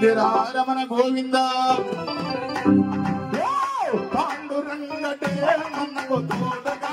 ఇందిరా రమణ గోవింద. పాండురంగటే మనకు తోడగా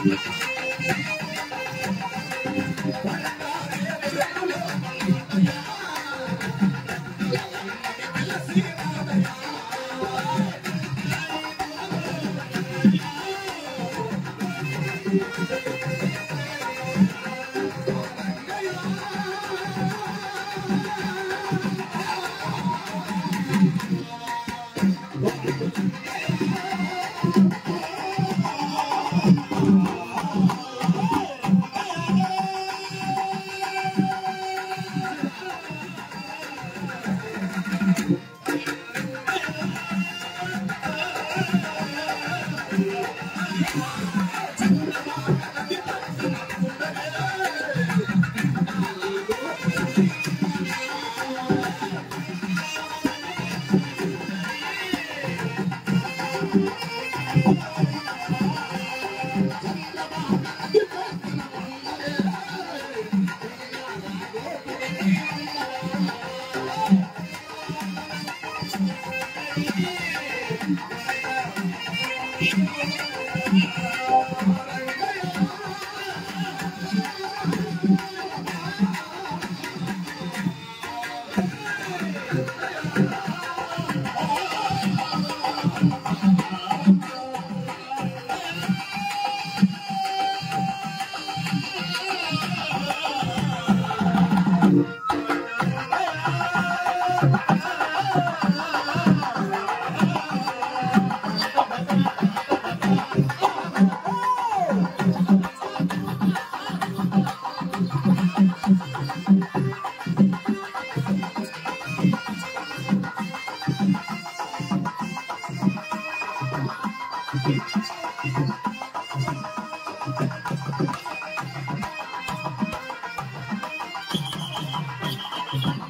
thank Oklahoma.